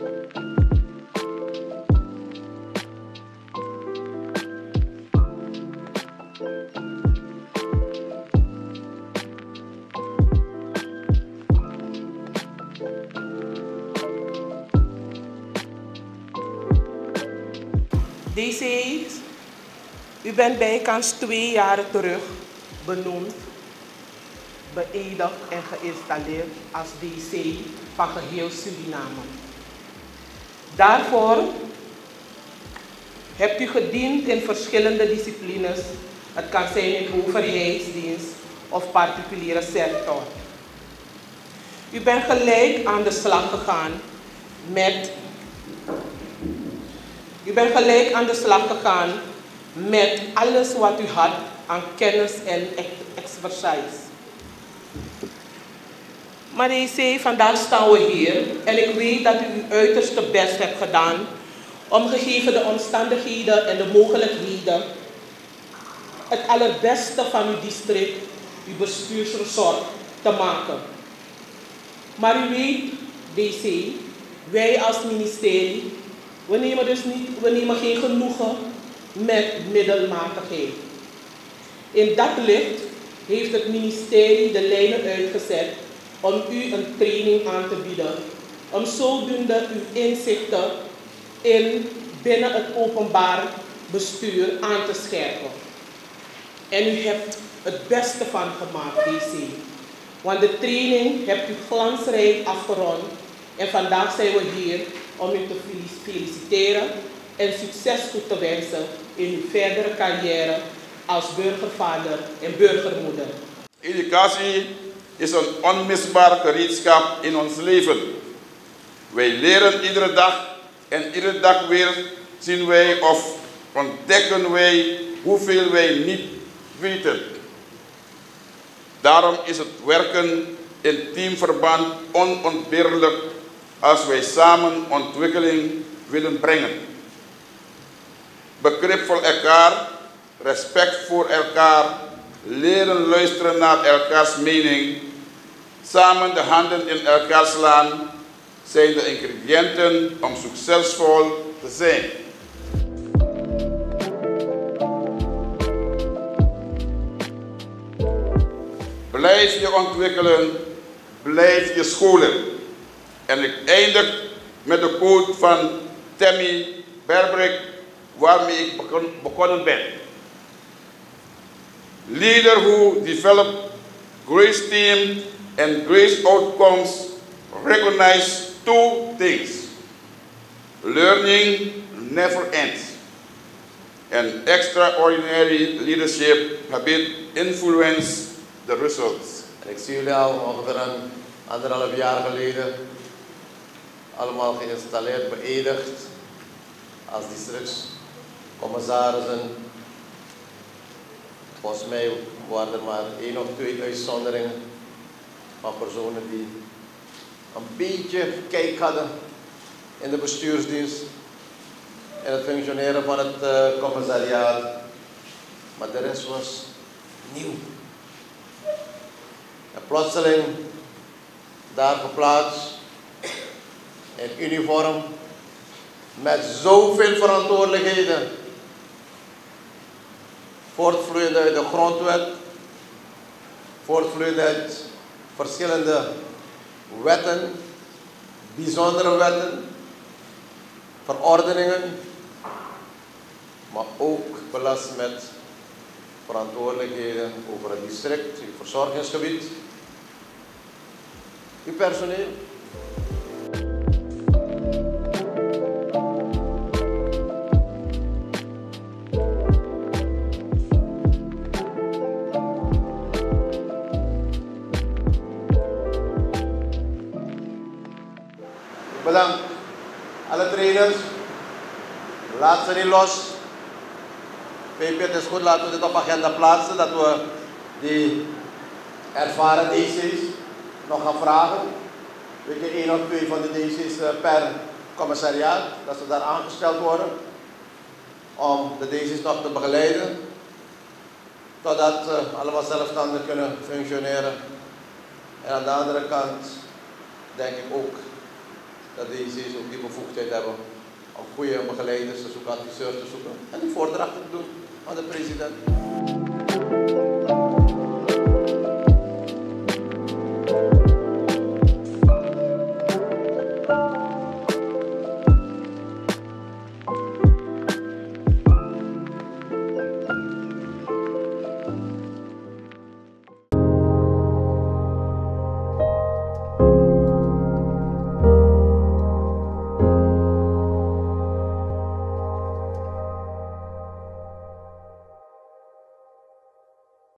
DC, u bent bijkans twee jaren terug benoemd, beëdigd en geïnstalleerd als DC van geheel Suriname. Daarvoor hebt u gediend in verschillende disciplines. Het kan zijn in overheidsdienst of particuliere sector. U bent gelijk aan de slag gegaan met u bent gelijk aan de slag gegaan met alles wat u had aan kennis en expertise. Maar DC, vandaag staan we hier en ik weet dat u uw uiterste best hebt gedaan om gegeven de omstandigheden en de mogelijkheden het allerbeste van uw district, uw bestuursresort te maken. Maar u weet, DC, wij als ministerie we nemen dus niet, we nemen geen genoegen met middelmatigheid. In dat licht heeft het ministerie de lijnen uitgezet om u een training aan te bieden, om zodoende uw inzichten in binnen het openbaar bestuur aan te scherpen. En u hebt het beste van gemaakt, DC. Want de training hebt u glansrijk afgerond en vandaag zijn we hier om u te feliciteren en succes toe te wensen in uw verdere carrière als burgervader en burgermoeder. Educatie is een onmisbaar gereedschap in ons leven. Wij leren iedere dag en iedere dag weer zien wij of ontdekken wij hoeveel wij niet weten. Daarom is het werken in teamverband onontbeerlijk als wij samen ontwikkeling willen brengen. Begrip voor elkaar, respect voor elkaar, leren luisteren naar elkaars mening, samen de handen in elkaar slaan, zijn de ingrediënten om succesvol te zijn. Blijf je ontwikkelen, blijf je scholen. En ik eindig met de quote van Tammy Berberick, waarmee ik begonnen ben. Leader who develop great team and great outcomes recognize two things. Learning never ends. And extraordinary leadership habit influence the results. Ik zie jullie al ongeveer een anderhalf jaar geleden allemaal geïnstalleerd, beëdigd als districtscommissarissen. Volgens mij waren er maar één of twee uitzonderingen van personen die een beetje kijk hadden in de bestuursdienst en het functioneren van het uh, commissariaat. Maar de rest was nieuw. En plotseling daar geplaatst in uniform met zoveel verantwoordelijkheden. Voortvloeiend uit de grondwet, voortvloeiend uit verschillende wetten, bijzondere wetten, verordeningen, maar ook belast met verantwoordelijkheden over het district, uw verzorgingsgebied, uw personeel. Bedankt. Alle trainers. Laat ze niet los. PP, het is goed, laten we dit op agenda plaatsen. Dat we die ervaren DC's nog gaan vragen. Weet je, één of twee van de DC's eh, per commissariaat. Dat ze daar aangesteld worden. Om de DC's nog te begeleiden. Totdat ze allemaal zelfstandig kunnen functioneren. En aan de andere kant denk ik ook dat de IC's ook die bevoegdheid hebben om goede begeleiders te zoeken, adviseurs te zoeken en die voordrachten te doen aan de president.